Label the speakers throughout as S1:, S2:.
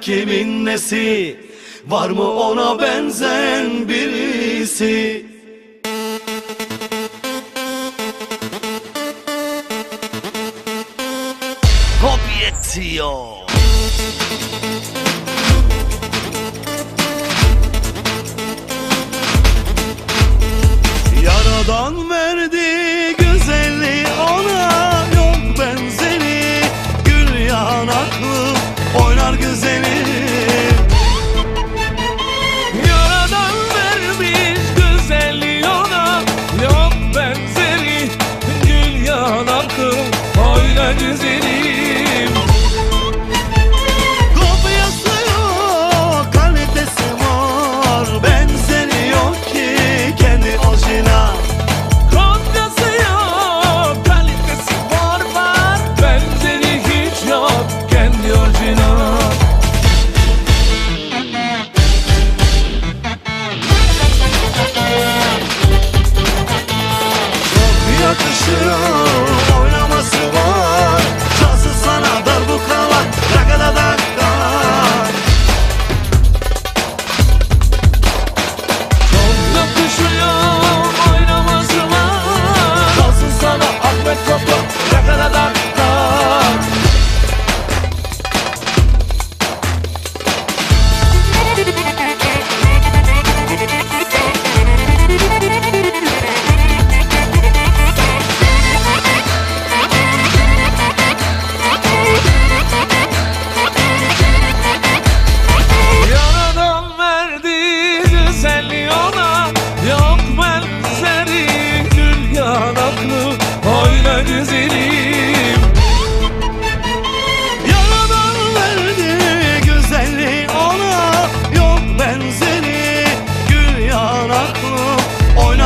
S1: kimin nesi? Var mı ona benzen birisi? Obiezione Yaradan verdi oynar güzeli.
S2: Yaradan vermiş güzelliği ona Yok benzeri. Gül yanaklı Oyna güzelim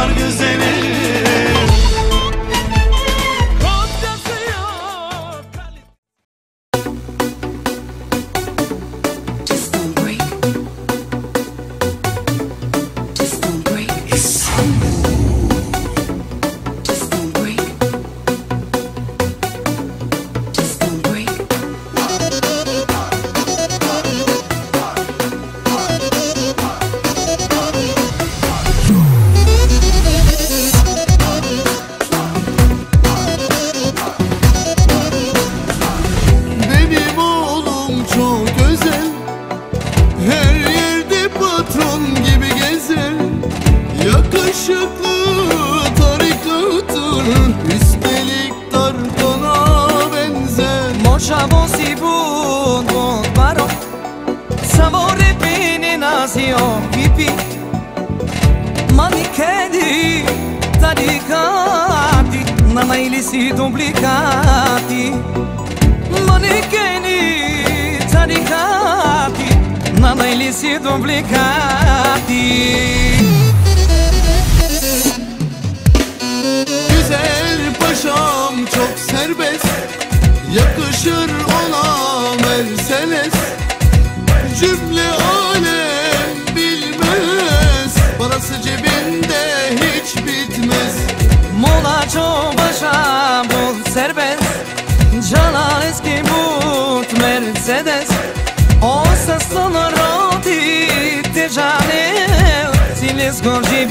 S1: güzeli
S3: yakışıklı tarikatın Üstelik tartana benzer
S4: Moşavosi bu bun baro. Savore beni nazio pipi. Manikedi tarikati Nana ilisi duplicati Manikeni tarikati Nana ilisi duplicati
S3: serbest. Yakışır ona Mercedes. Cümle alem bilmez. Parası cebinde hiç bitmez.
S4: Mola çobaşa bul serbest. Canan eski but Mercedes. O se sono roti te janel Si le scorgi